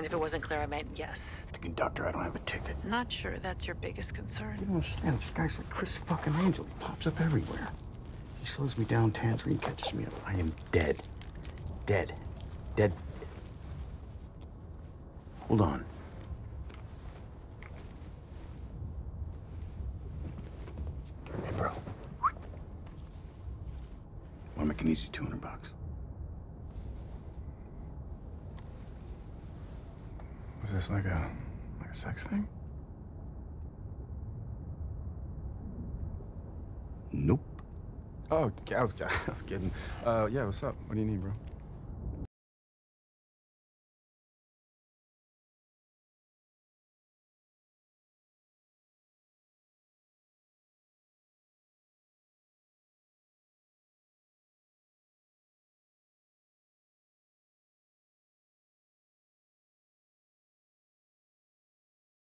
And if it wasn't clear, I meant yes. The conductor, I don't have a ticket. Not sure that's your biggest concern. You don't understand. This guy's like Criss fucking Angel. He pops up everywhere. He slows me down, Tangerine catches me up. I am dead. Dead. Dead. Hold on. Hey, bro. Want to make an easy 200 bucks? Was this like a like a sex thing? Nope. Oh, I was, I was kidding. Uh, yeah, what's up? What do you need, bro?